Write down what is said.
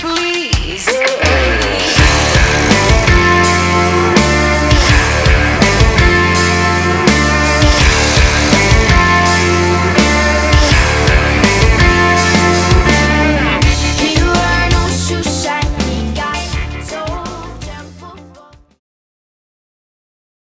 please.